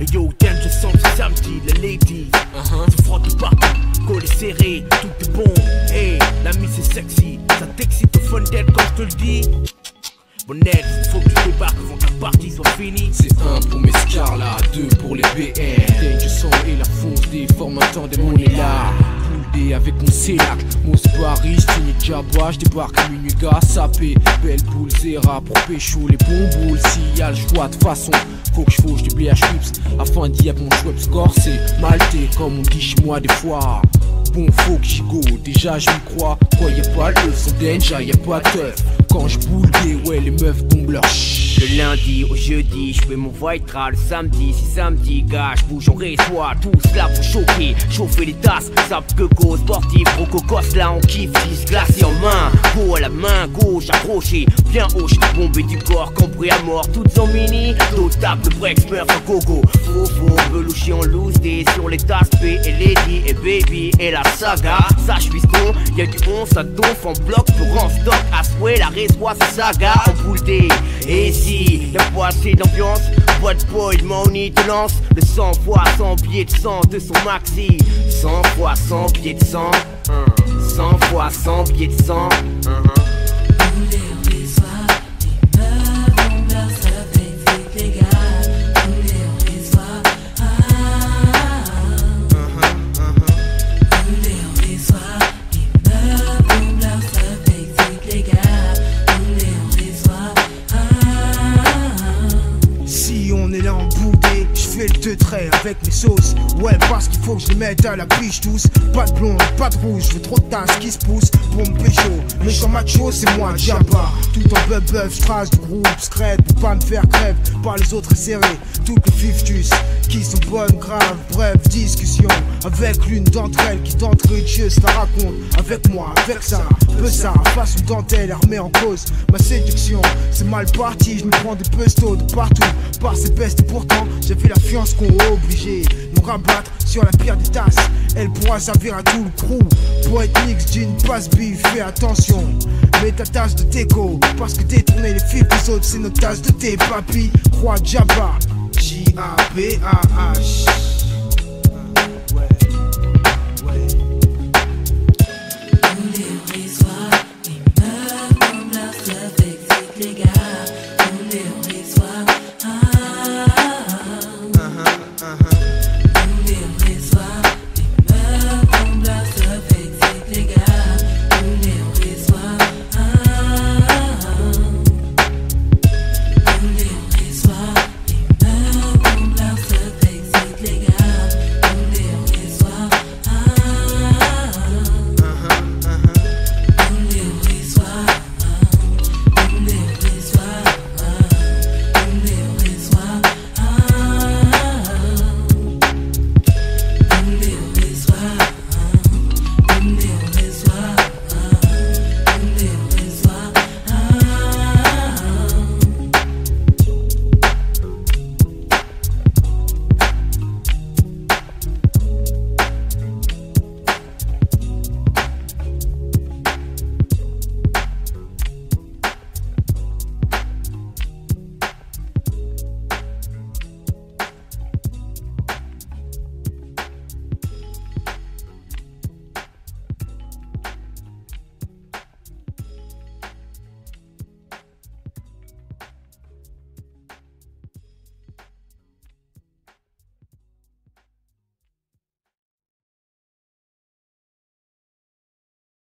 Et Yo, damn, je sens ce samedi, les ladies uh -huh. se frottent serré, tout est bon. Hey, l'ami c'est sexy, ça t'excite au fun d'elle quand je te le dis. Bonnet, faut que tu débarques avant que la partie soit finie. C'est un pour mes scars là, deux pour les BR. Danger sang et la fonce des formatants des monnaies là. Avec mon CELAC, mon Paris, Tini Jabba, j'débarque à minuit gars, sapé. Belle boule, Zera pour pécho les bons. S'il y a le choix de façon, faut que je fauche du blé à afin d'y avoir mon Schweppes corsé. Maltais comme on dit chez moi des fois. Bon, faut que j'y go, déjà je me crois. Croyez pas, le sont danger, y'a pas de teuf. Quand je boule des, ouais, les meufs bombent leur Le lundi au jeudi, je fais mon Vitra le samedi, si samedi, gars, je bouge en résoir, tout cela pour choquer, chauffer les tasses, sap que go, sportif, cocos là on kiffe, 10 glacé en main, go à la main gauche, accroché, bien hoche, bombé du corps, cambré à mort, toutes en mini, dos tape, le break, smurf, gogo, faux faux, belouché en loose, des sur les tasses, P et Lady et Baby et la saga, sache fiston, y'a du 11 ça donf en bloc, pour en stock, à souhait, la résoie, saga, en poule D, et si la assez d'ambiance, pas de poil, money te lance. Le 100 fois 100 billets de sang, de son maxi. 100 fois 100 billets de sang, 100 fois 100 billets de 100 fais le te trait avec mes sauces. Ouais, parce qu'il faut que je les mette à la biche tous. Pas de blonde, pas de rouge, je veux trop de tasses qui se poussent pour me pécho. Sur macho, c'est moi, Jabba. Tout en bœuf bœuf, je du groupe, scred pour pas me faire crève. Par les autres serrés, toutes les fiftus qui sont bonnes, graves. Bref, discussion avec l'une d'entre elles qui d'entre se la raconte. Avec moi, avec ça, peu ça, dentelle, elle remet en cause ma séduction. C'est mal parti, je me prends des pestos de partout. Par ces pestes, pourtant, j'ai la fiance qu'on obligé. Nous rabattre sur la pire des tasses. Elle pourra servir à tout le crew. Pour être mix, jean, passe bif, fais attention. Mets ta tasse de déco, parce que détourner les filles des autres, c'est notre tasse de thé, papy. Croix Jabba, J-A-B-A-H. Ouais, ouais. is.